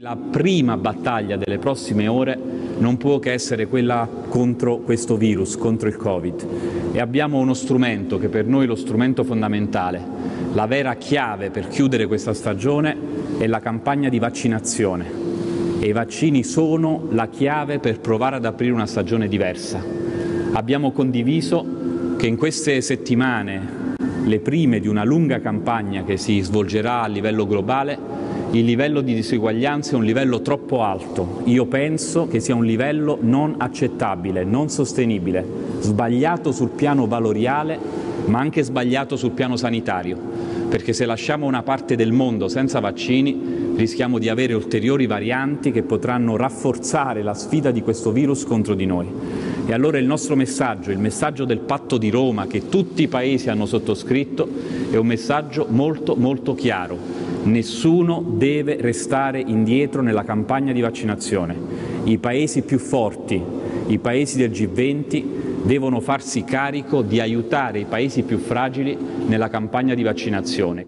La prima battaglia delle prossime ore non può che essere quella contro questo virus, contro il Covid. E abbiamo uno strumento che per noi è lo strumento fondamentale, la vera chiave per chiudere questa stagione è la campagna di vaccinazione. E i vaccini sono la chiave per provare ad aprire una stagione diversa. Abbiamo condiviso che in queste settimane, le prime di una lunga campagna che si svolgerà a livello globale, il livello di diseguaglianza è un livello troppo alto. Io penso che sia un livello non accettabile, non sostenibile, sbagliato sul piano valoriale, ma anche sbagliato sul piano sanitario, perché se lasciamo una parte del mondo senza vaccini rischiamo di avere ulteriori varianti che potranno rafforzare la sfida di questo virus contro di noi. E allora il nostro messaggio, il messaggio del patto di Roma che tutti i paesi hanno sottoscritto, è un messaggio molto molto chiaro Nessuno deve restare indietro nella campagna di vaccinazione. I paesi più forti, i paesi del G20 devono farsi carico di aiutare i paesi più fragili nella campagna di vaccinazione.